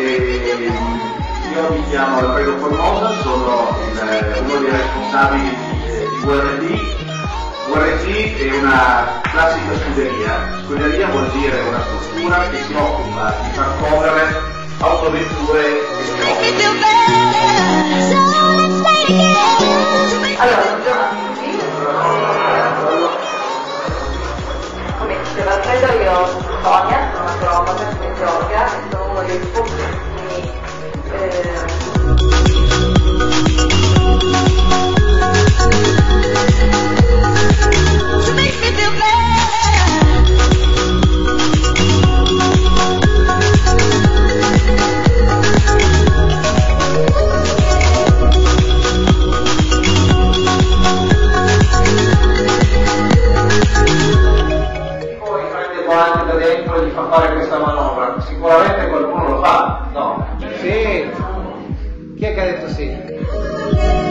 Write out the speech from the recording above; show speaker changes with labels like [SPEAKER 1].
[SPEAKER 1] E io mi chiamo Alfredo Formosa, sono il, uno dei responsabili di URD. URD è una classica scuderia. Scuderia vuol dire una struttura che si occupa di far correre autovetture e
[SPEAKER 2] dentro e gli fa fare questa manovra.
[SPEAKER 3] Sicuramente qualcuno lo fa, no? Sì. Chi è che ha detto sì?